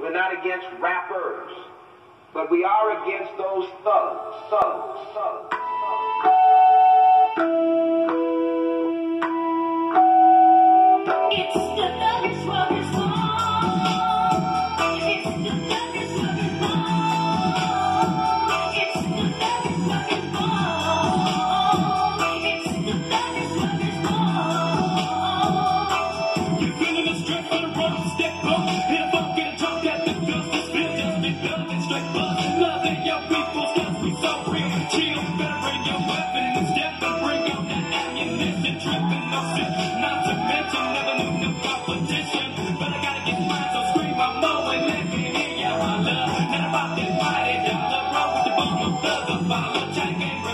We're not against rappers, but we are against those thugs, thugs, thugs.